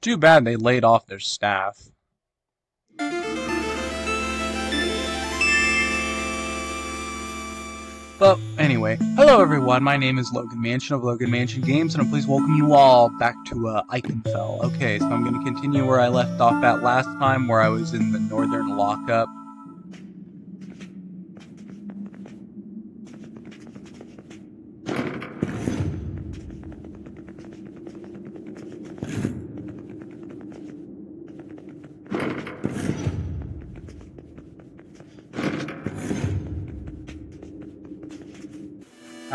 Too bad they laid off their staff. But anyway, hello everyone, my name is Logan Mansion of Logan Mansion Games, and I'm pleased to welcome you all back to uh, Ikenfell. Okay, so I'm going to continue where I left off at last time, where I was in the northern lockup.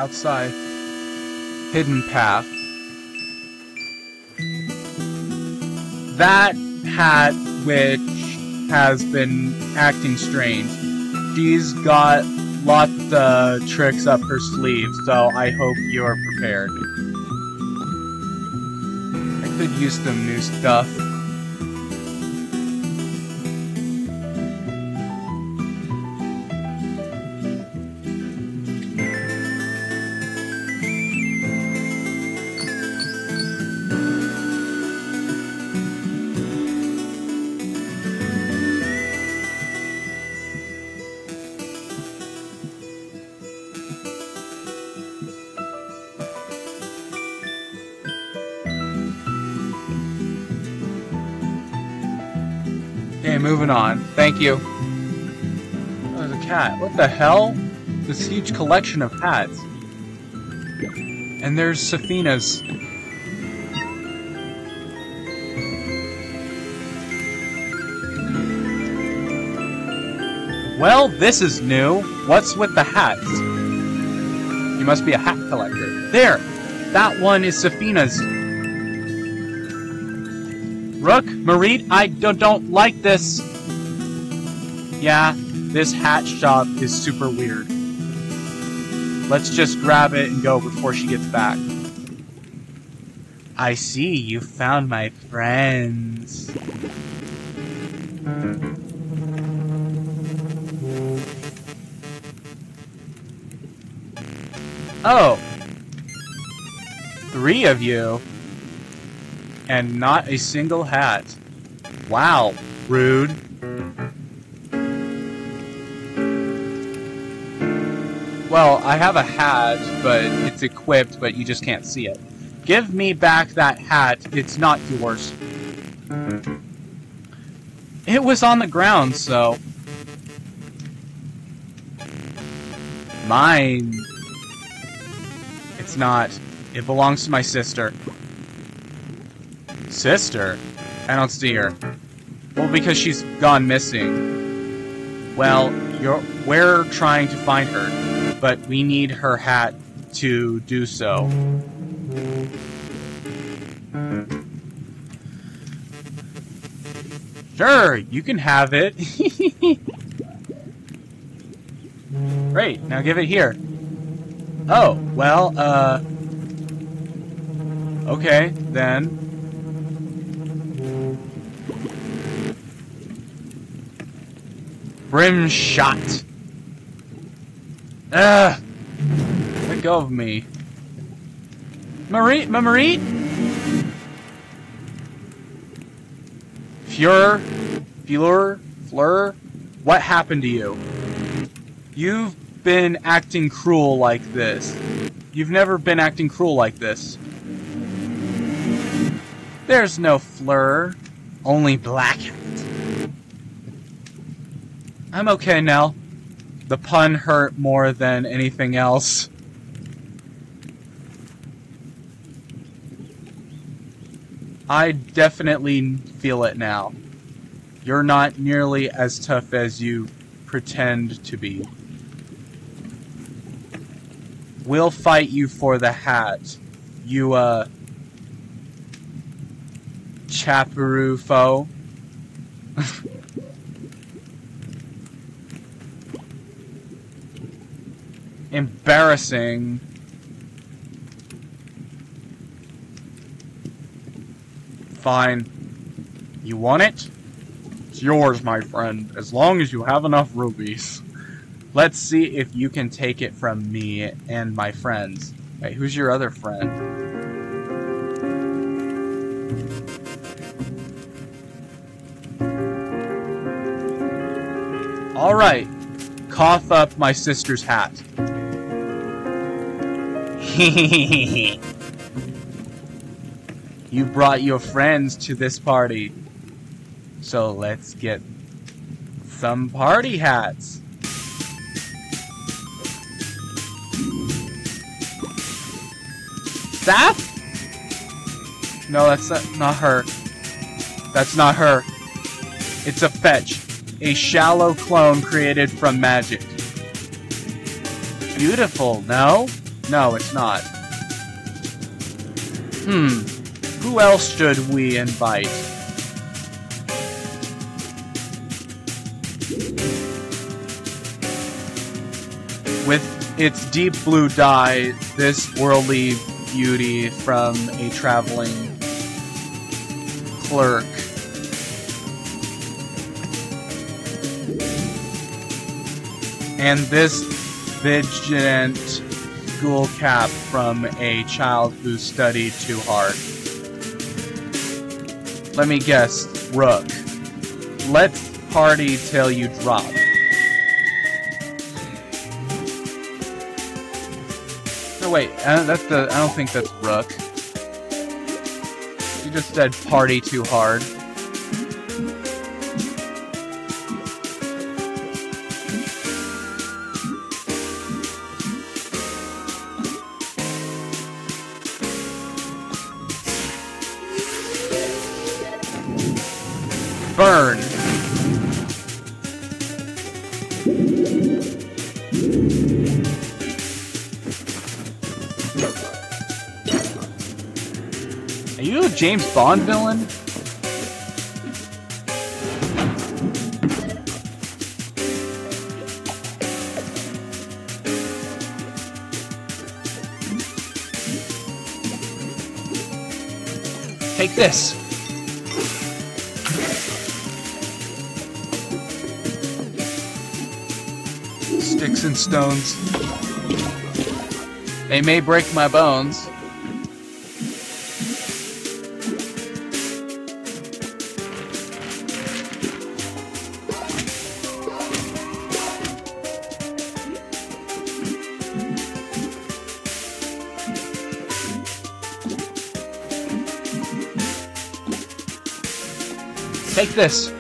Outside hidden path. That hat, which has been acting strange, she's got lots of tricks up her sleeve, so I hope you're prepared. I could use some new stuff. Moving on. Thank you. Oh, there's a cat. What the hell? This huge collection of hats. And there's Safina's. Well, this is new. What's with the hats? You must be a hat collector. There! That one is Safina's. Rook, Maritte, I don't, don't like this. Yeah, this hat shop is super weird. Let's just grab it and go before she gets back. I see, you found my friends. Oh. Three of you and not a single hat. Wow, rude. Well, I have a hat, but it's equipped, but you just can't see it. Give me back that hat. It's not yours. It was on the ground, so... Mine. It's not. It belongs to my sister. Sister? I don't see her. Well, because she's gone missing. Well, we're trying to find her, but we need her hat to do so. Sure, you can have it. Great, now give it here. Oh, well, uh... Okay, then. Brim shot. Ugh. Let go of me. Marie, Marie? Fleur, Fleur, Fleur, what happened to you? You've been acting cruel like this. You've never been acting cruel like this. There's no Fleur, only Black I'm okay now. The pun hurt more than anything else. I definitely feel it now. You're not nearly as tough as you pretend to be. We'll fight you for the hat. You, uh... Chaparoo embarrassing. Fine. You want it? It's yours, my friend, as long as you have enough rubies. Let's see if you can take it from me and my friends. Wait, who's your other friend? Alright, cough up my sister's hat. you brought your friends to this party. So let's get some party hats. Saf? No, that's not her. That's not her. It's a fetch. A shallow clone created from magic. Beautiful, no? No, it's not. Hmm. Who else should we invite? With its deep blue dye, this worldly beauty from a traveling clerk and this vigilant school cap from a child who studied too hard. Let me guess, Rook. Let's party till you drop. No wait, that's the. I don't think that's Rook. You just said party too hard. James Bond villain? Take this. Sticks and stones. They may break my bones. This.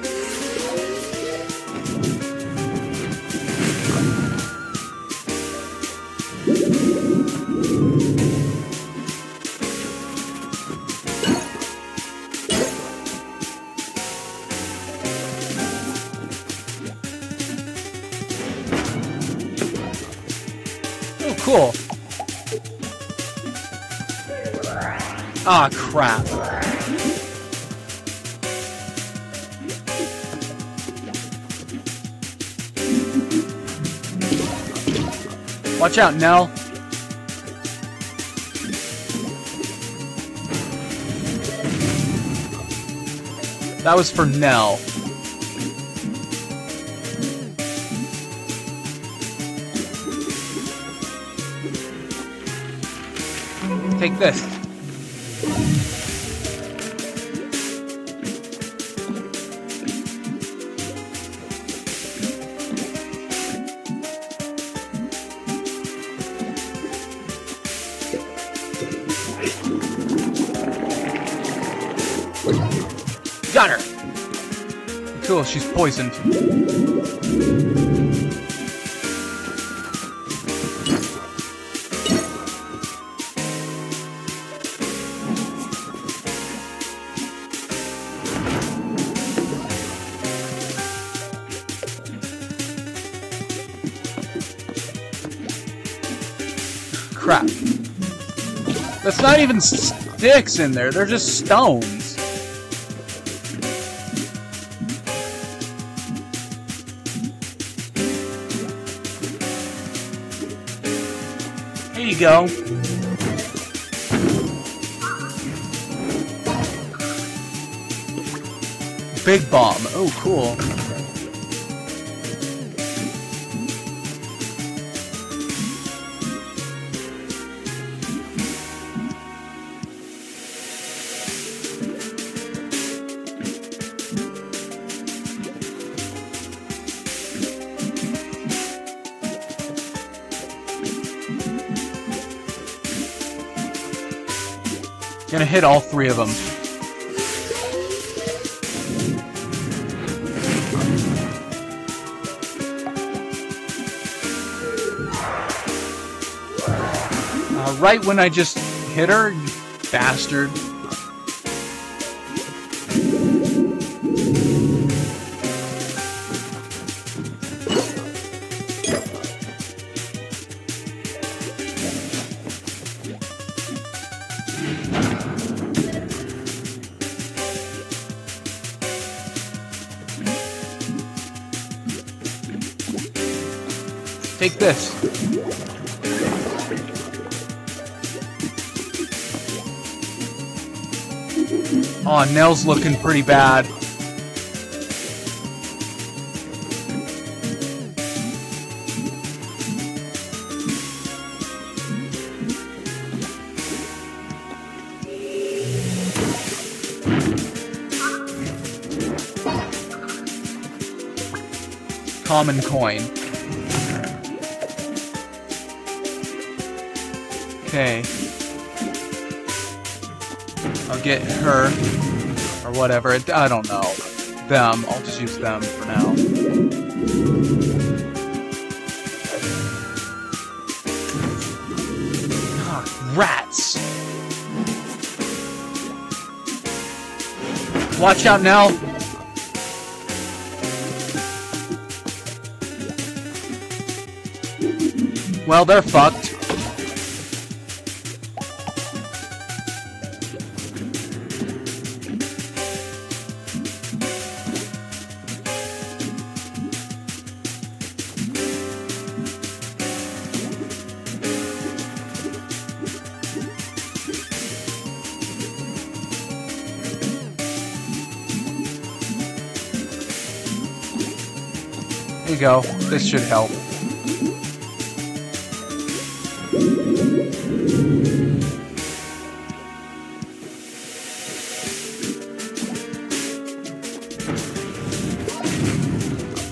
Watch out, Nell. That was for Nell. Take this. She's poisoned. Crap. That's not even sticks in there, they're just stones. Here you go. Big bomb. Oh, cool. Gonna hit all three of them. Uh, right when I just hit her, bastard. Take this. Oh, Nell's looking pretty bad. Common coin. Okay. I'll get her. Or whatever. I don't know. Them. I'll just use them for now. Ah, rats! Watch out now! Well, they're fucked. Go. This should help.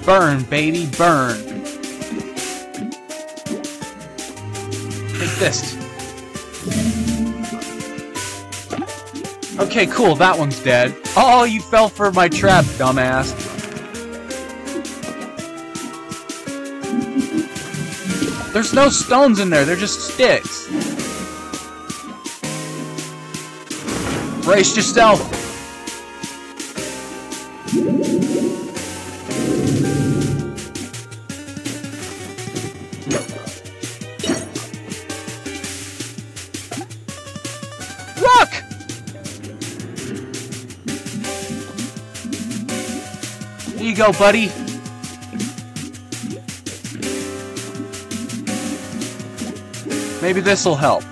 Burn, baby, burn. Take this. Okay, cool, that one's dead. Oh, you fell for my trap, dumbass. There's no stones in there, they're just sticks. Brace yourself. Look! Here you go, buddy. Maybe this'll help.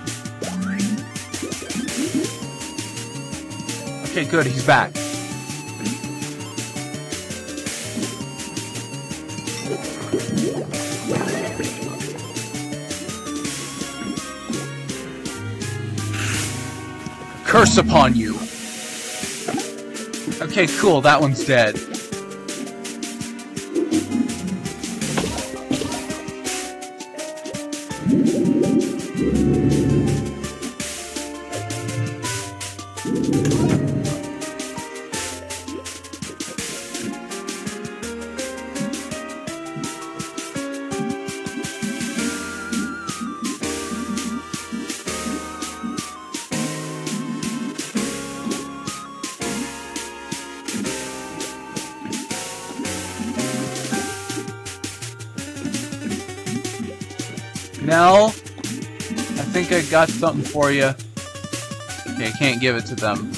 Okay, good, he's back. Curse upon you! Okay, cool, that one's dead. Got something for you. Okay, I can't give it to them.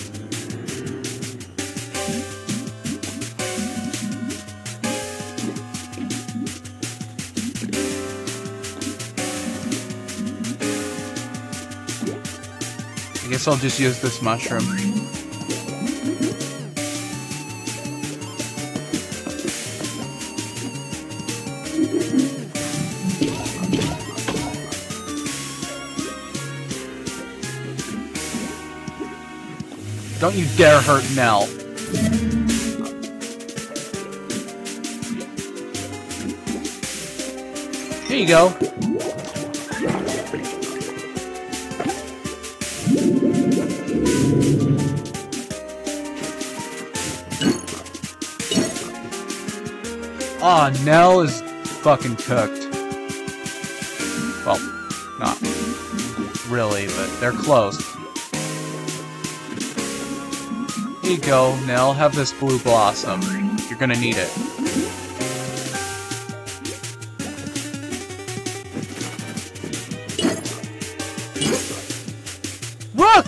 I guess I'll just use this mushroom. Don't you dare hurt Nell. Here you go. Aw, oh, Nell is fucking cooked. Well, not really, but they're close. You go, Nell. Have this blue blossom. You're gonna need it. Rook!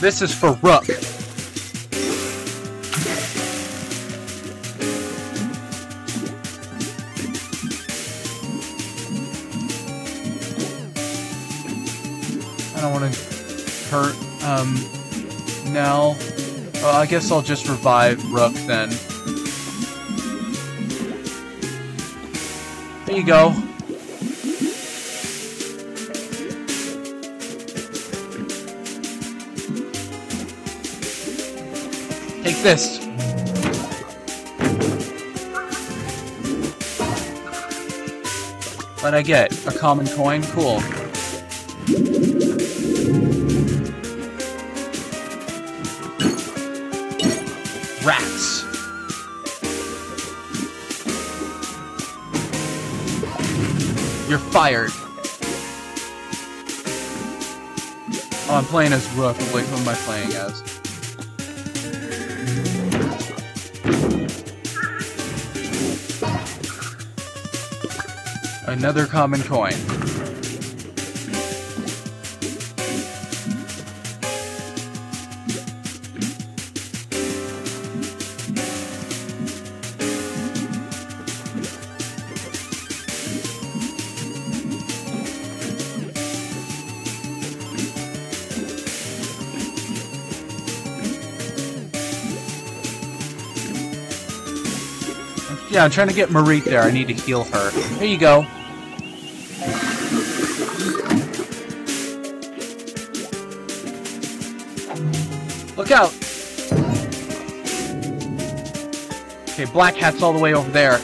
This is for Rook. Guess I'll just revive Rook then. There you go. Take this. But I get? A common coin? Cool. Fired. Oh, I'm playing as Rook. Wait, who am I playing as? Another common coin. I'm trying to get Maritte there. I need to heal her. Here you go. Look out! Okay, Black Hat's all the way over there.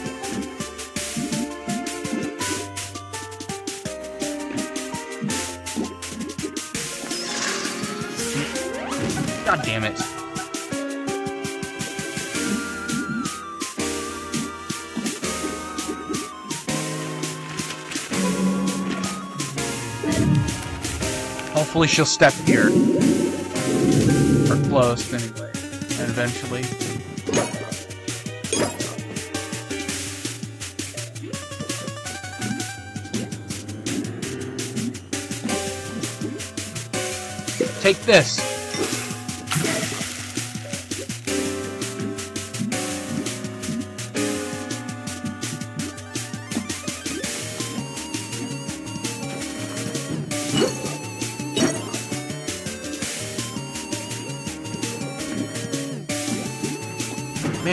Hopefully she'll step here. Or close, anyway. And eventually... Take this!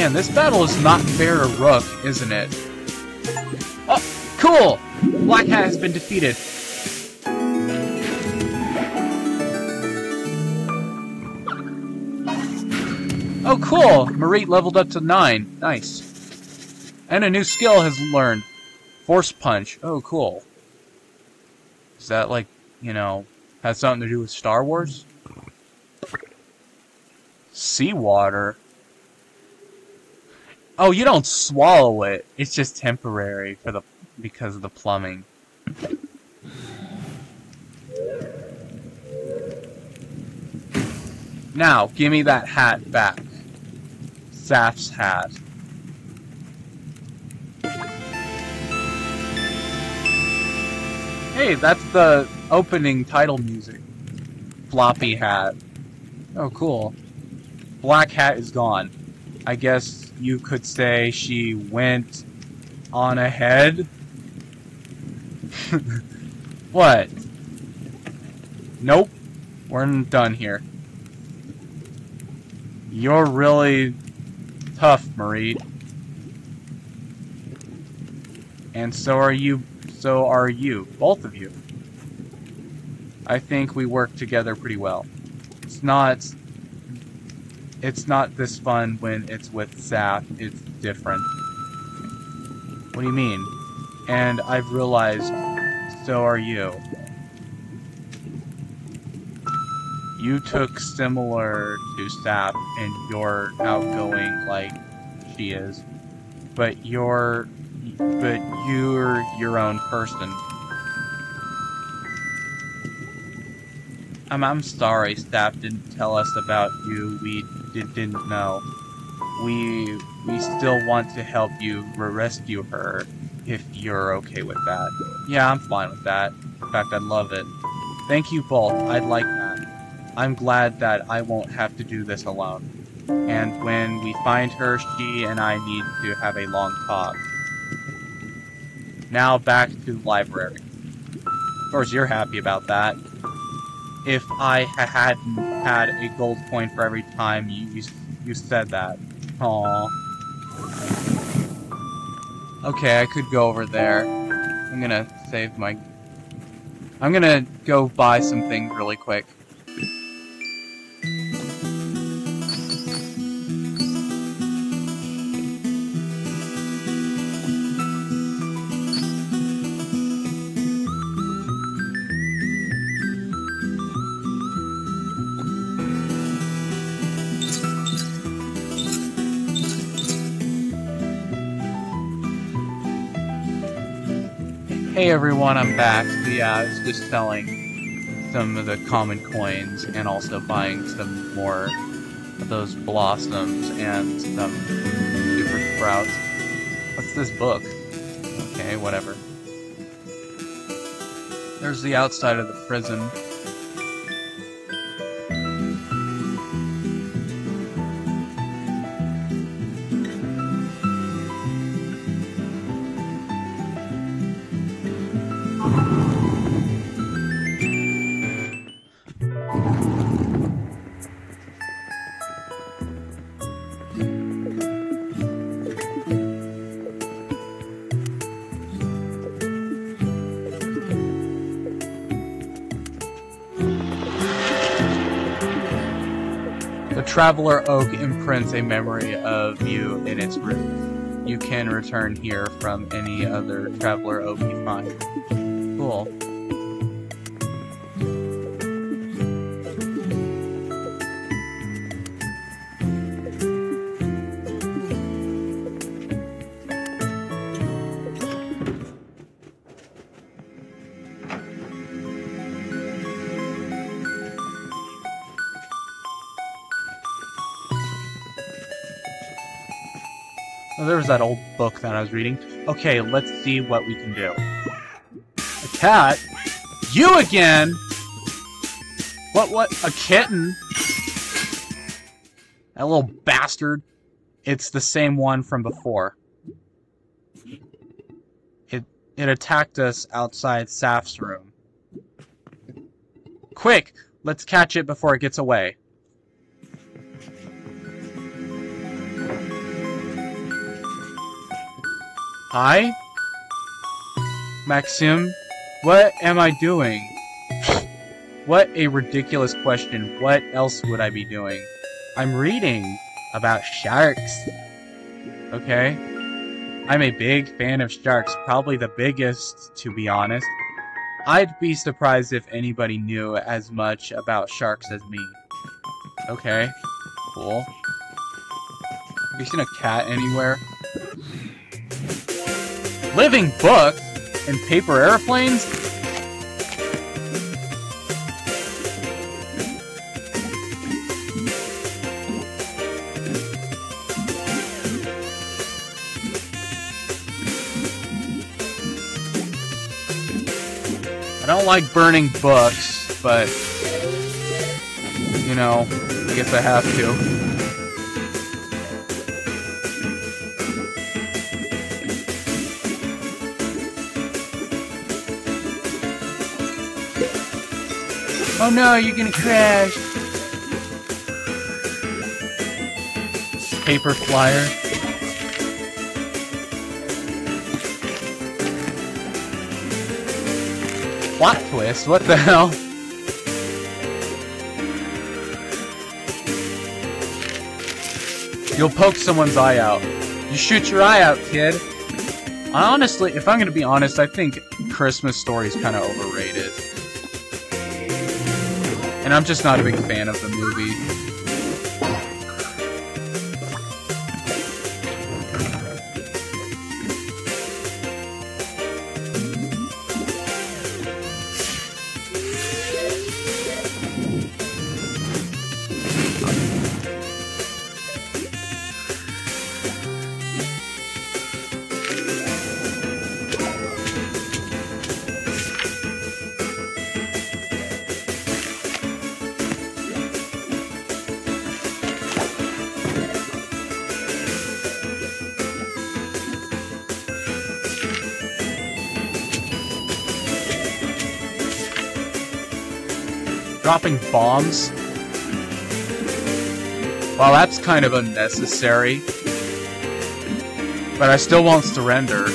Man, this battle is not fair to Rook, isn't it? Oh, cool! Black Hat has been defeated. Oh, cool! Maritte leveled up to 9. Nice. And a new skill has learned. Force Punch. Oh, cool. Is that like, you know, has something to do with Star Wars? Seawater? Oh, you don't swallow it. It's just temporary for the because of the plumbing. Now, give me that hat back. Saf's hat. Hey, that's the opening title music. Floppy hat. Oh, cool. Black hat is gone. I guess you could say she went on ahead. what? Nope. We're done here. You're really tough, Marie. And so are you. So are you. Both of you. I think we work together pretty well. It's not it's not this fun when it's with Saf. It's different. What do you mean? And I've realized, so are you. You took similar to Saf, and you're outgoing like she is, but you're, but you're your own person. I'm, I'm sorry, Saf didn't tell us about you. We did, didn't know. We we still want to help you rescue her if you're okay with that. Yeah, I'm fine with that. In fact, I'd love it. Thank you both. I'd like that. I'm glad that I won't have to do this alone. And when we find her, she and I need to have a long talk. Now back to the library. Of course, you're happy about that. If I hadn't had a gold coin for every time you, you, you said that. Aww. Okay, I could go over there. I'm gonna save my... I'm gonna go buy some things really quick. Hey everyone, I'm back. Yeah, uh, I was just selling some of the common coins and also buying some more of those blossoms and some super sprouts. What's this book? Okay, whatever. There's the outside of the prison. Traveler Oak imprints a memory of you in its roots. You can return here from any other Traveler Oak you find. Cool. There was that old book that I was reading. Okay, let's see what we can do. A cat? You again? What, what? A kitten? That little bastard. It's the same one from before. It, it attacked us outside Saf's room. Quick! Let's catch it before it gets away. Hi? Maxim? What am I doing? What a ridiculous question. What else would I be doing? I'm reading about sharks. Okay? I'm a big fan of sharks, probably the biggest, to be honest. I'd be surprised if anybody knew as much about sharks as me. Okay, cool. Have you seen a cat anywhere? Living books and paper airplanes? I don't like burning books, but you know, I guess I have to. Oh no, you're gonna crash. Paper flyer. Plot twist, what the hell? You'll poke someone's eye out. You shoot your eye out, kid. I honestly, if I'm gonna be honest, I think Christmas Story is kind of overrated. And I'm just not a big fan of the movie. Dropping bombs. Well, that's kind of unnecessary. But I still won't surrender. In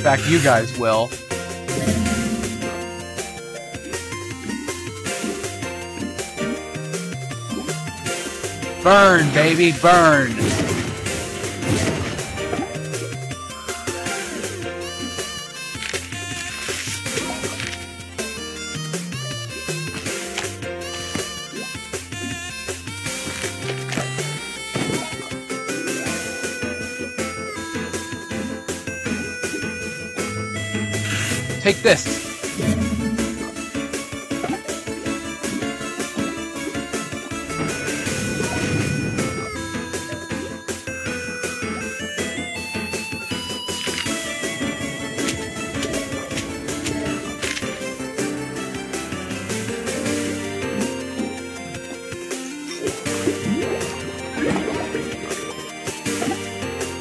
fact, you guys will. Burn, baby, burn! Take this.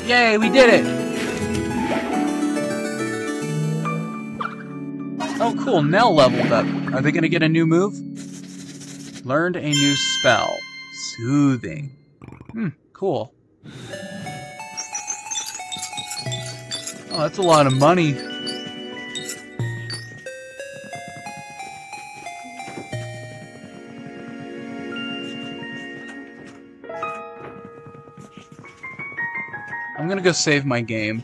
Yay, we did it! Nell leveled up. Are they going to get a new move? Learned a new spell. Soothing. Hmm, cool. Oh, that's a lot of money. I'm gonna go save my game.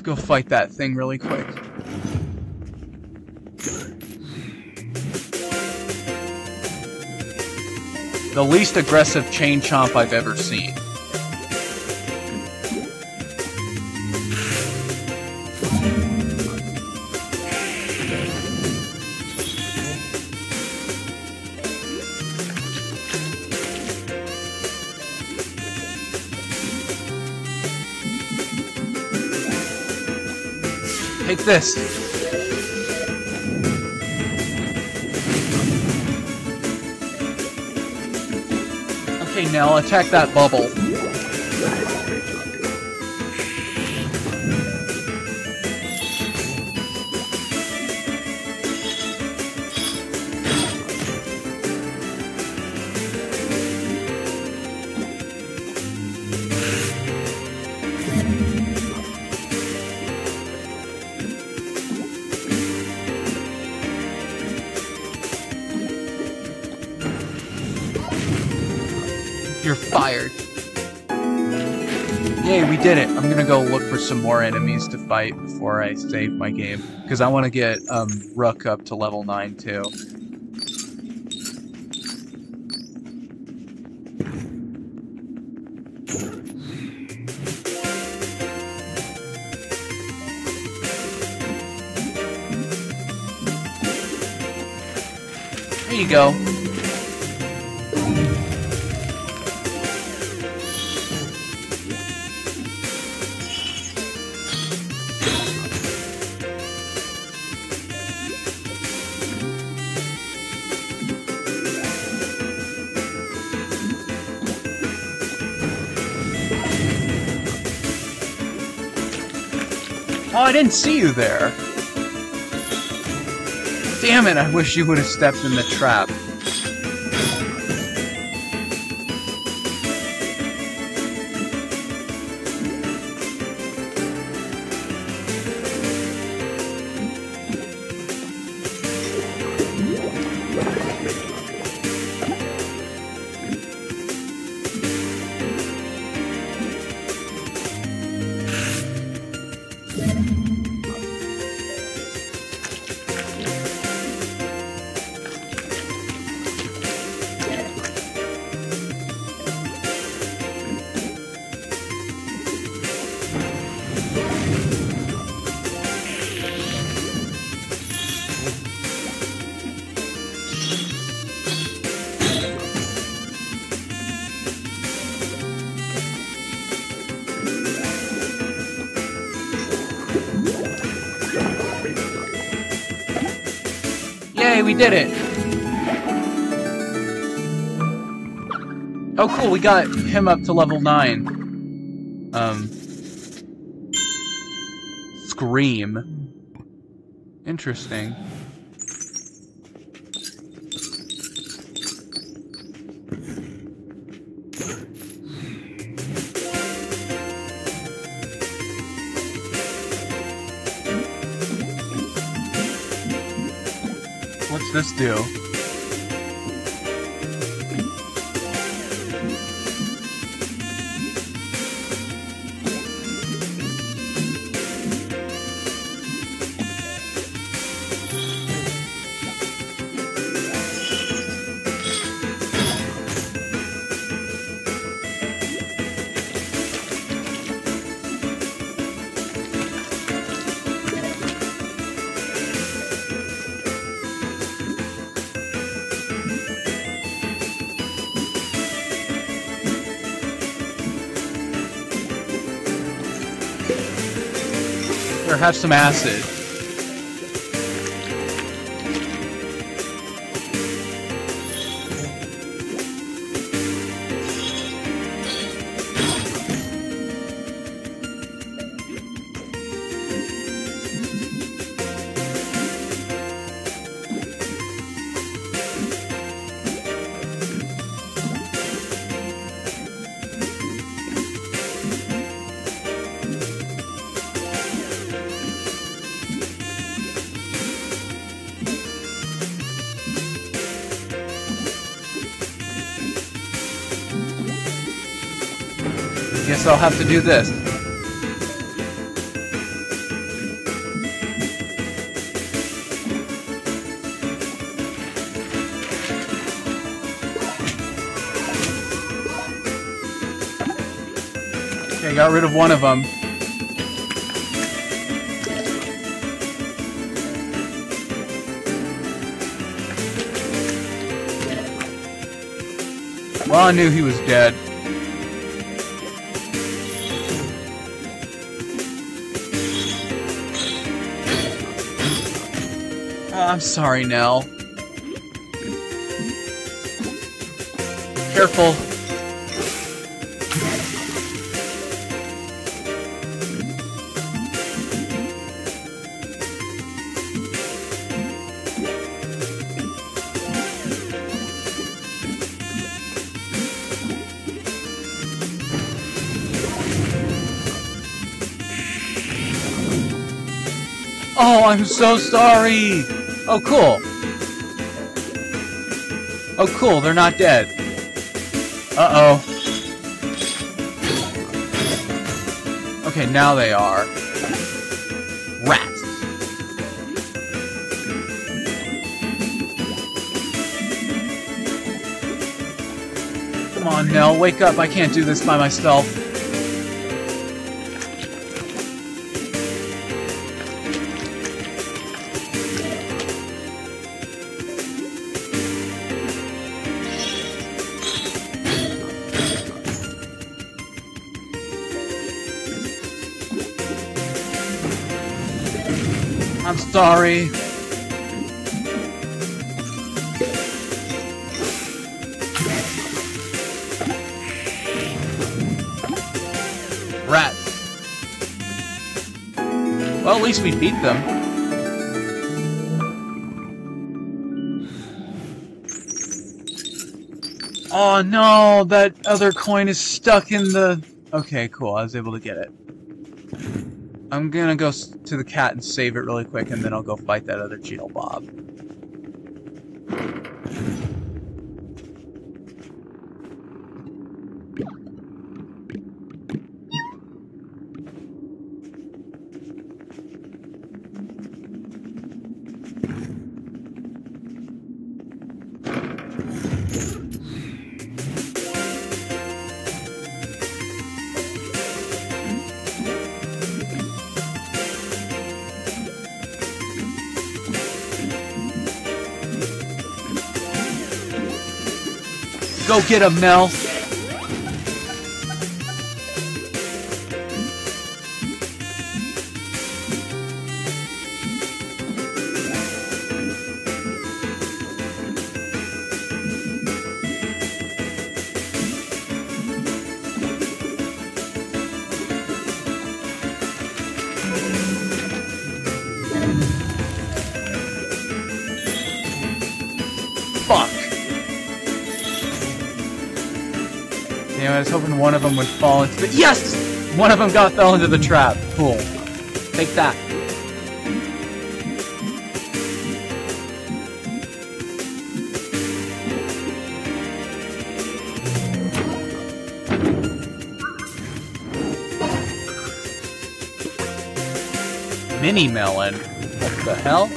I'll go fight that thing really quick. The least aggressive chain chomp I've ever seen. This. Okay, Nell, attack that bubble. You're. Yay, we did it. I'm gonna go look for some more enemies to fight before I save my game. Because I want to get um, Rook up to level 9 too. There you go. Didn't see you there. Damn it, I wish you would have stepped in the trap. We did it! Oh, cool, we got him up to level 9. Um... Scream. Interesting. This do? Have some acid. Guess I'll have to do this. Okay, got rid of one of them. Well, I knew he was dead. I'm sorry, Nell. Careful. Oh, I'm so sorry! Oh, cool. Oh, cool, they're not dead. Uh-oh. Okay, now they are. Rats. Come on, Nell, wake up. I can't do this by myself. Sorry. Rats. Well, at least we beat them. Oh no, that other coin is stuck in the... Okay, cool, I was able to get it. I'm gonna go to the cat and save it really quick, and then I'll go fight that other Geno Bob. Go get him, Mel! Was hoping one of them would fall into the- Yes! One of them got fell into the trap. Cool. Take that. Mini melon. What the hell?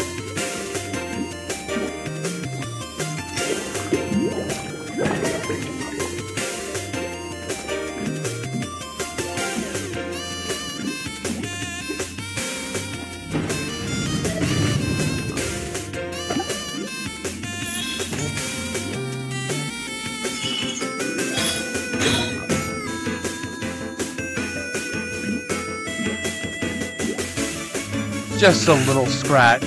Just a little scratch.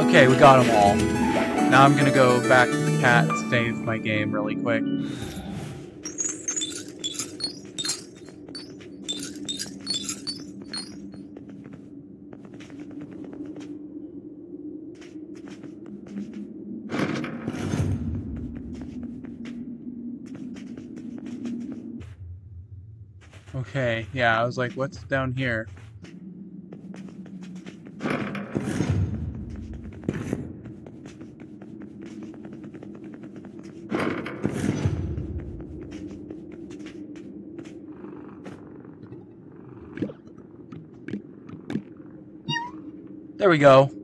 Okay, we got them all. Now I'm gonna go back to the cat and save my game really quick. Okay, yeah, I was like, what's down here? There we go.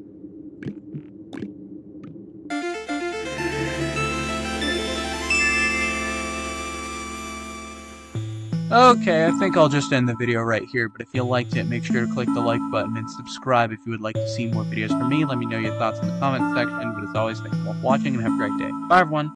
Okay, I think I'll just end the video right here, but if you liked it, make sure to click the like button and subscribe if you would like to see more videos from me. Let me know your thoughts in the comments section, but as always, thank you for watching and have a great day. Bye, everyone!